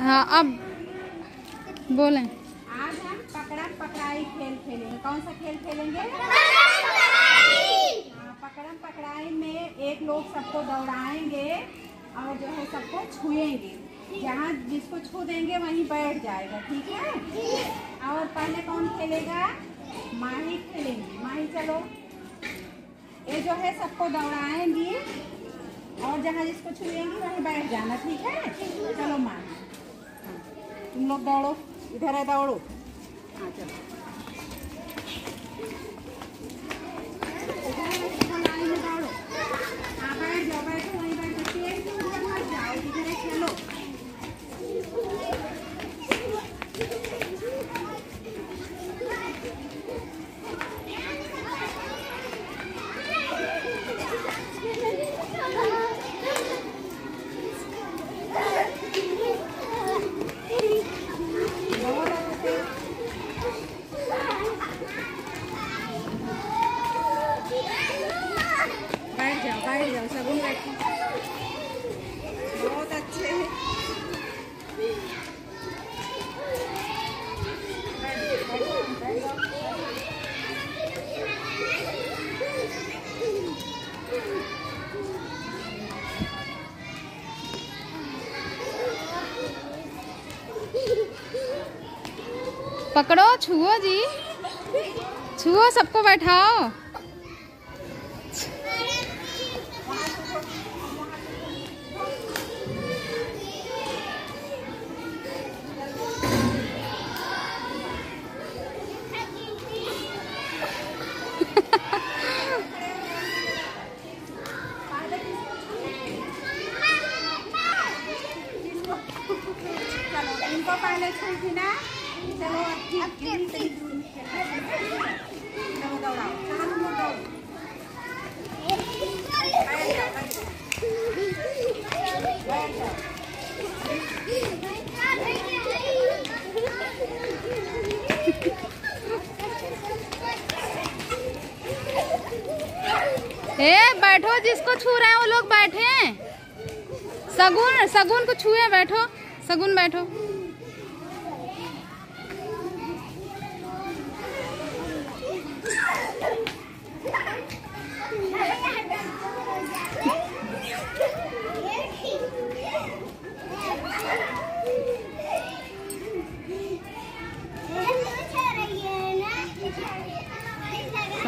हाँ अब बोलें। आज हम पकड़म पकड़ाई खेल खेलेंगे। कौन सा खेल खेलेंगे? हाँ, पकड़म पकड़ाई में एक लोग सबको दौड़ाएँगे और जो है सबको छुएँगे। जहाँ जिसको छू देंगे वहीं बैठ जाएगा ठीक है? और पहले कौन खेलेगा? माही खेलेंगी। माही चलो। ये जो है सबको दौड़ाएँगी और जहाँ जिसको छुएँगी वहीं बैठ जाना ठीक है? चलो माही तुम लोग दौड़ो इधर है दौड़ो हाँ चलो इधर है, इधर लाइन में दौड़ो हाँ बैठ जाओ बैठो वहीं बैठो पेड़ के ऊपर मत जाओ इधर है, खेलो बहुत अच्छे जाओ बहुत अच्छे। पकड़ो छुओ जी। छुओ सबको बैठाओ। ए, बैठो, जिसको छू रहे हैं, वो लोग बैठे हैं। सगुन सगुन को छुए, बैठो। सगुन, बैठो।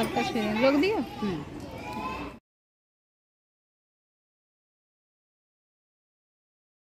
सबको छुए रोक दियो?